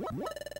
What?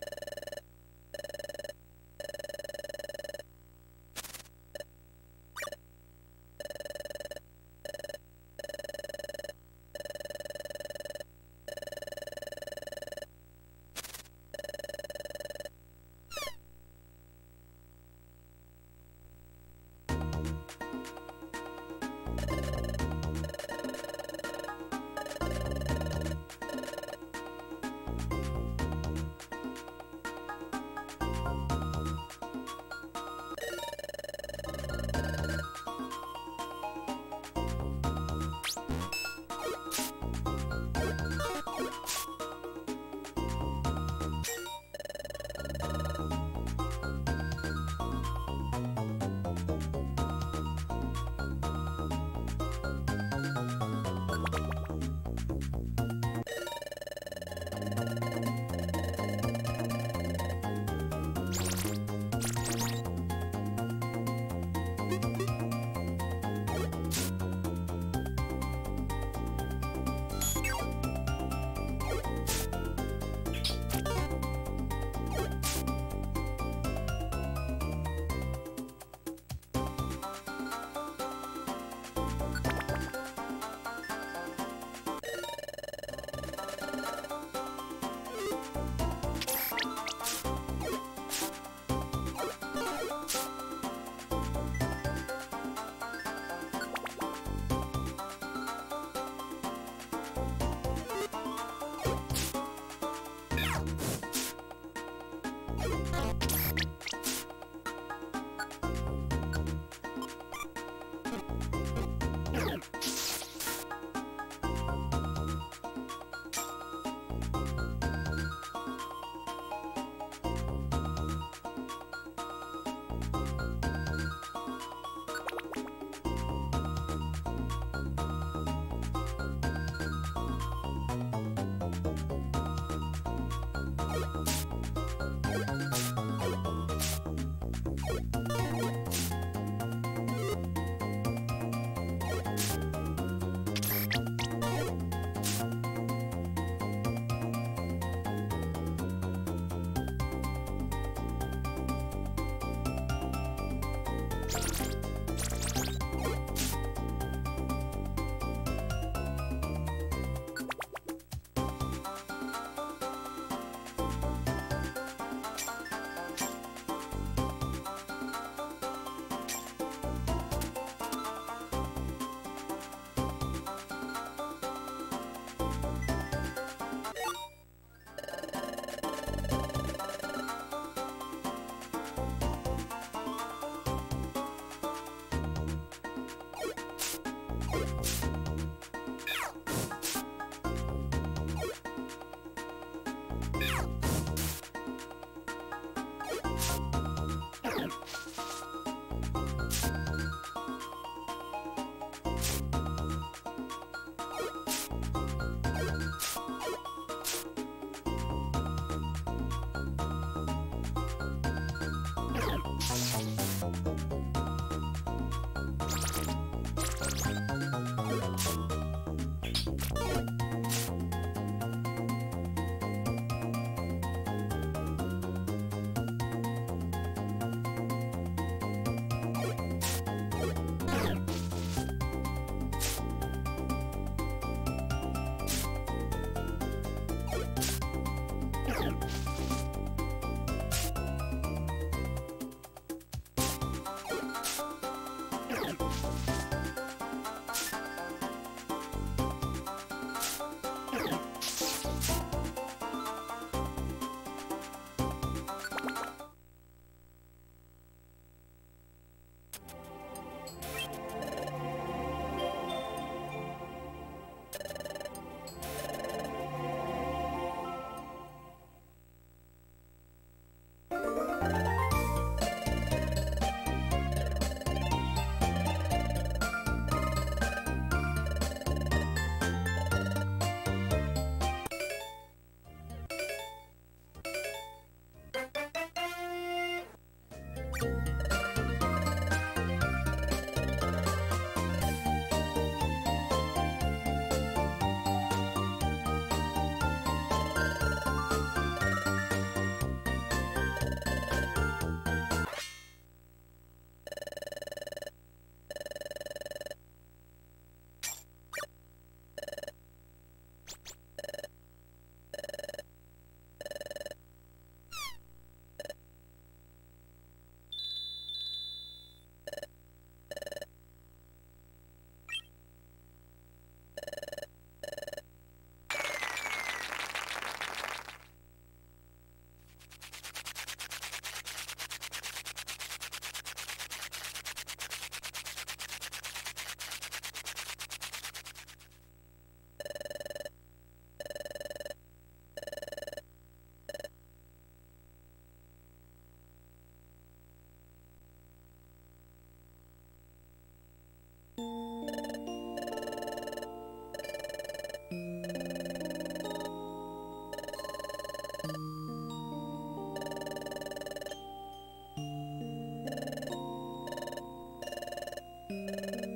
Música